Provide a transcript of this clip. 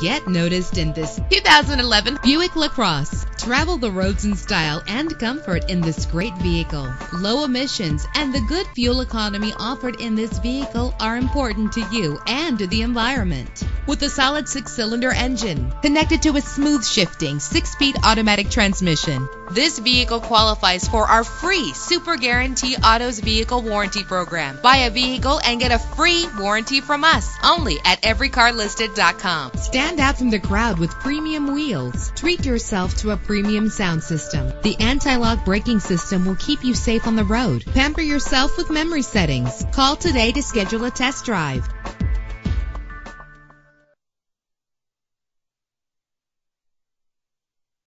Get noticed in this 2011 Buick LaCrosse. Travel the roads in style and comfort in this great vehicle. Low emissions and the good fuel economy offered in this vehicle are important to you and to the environment. With a solid six cylinder engine connected to a smooth shifting six speed automatic transmission, this vehicle qualifies for our free Super Guarantee Autos Vehicle Warranty Program. Buy a vehicle and get a free warranty from us only at everycarlisted.com. Stand out from the crowd with premium wheels. Treat yourself to a premium sound system. The anti-lock braking system will keep you safe on the road. Pamper yourself with memory settings. Call today to schedule a test drive.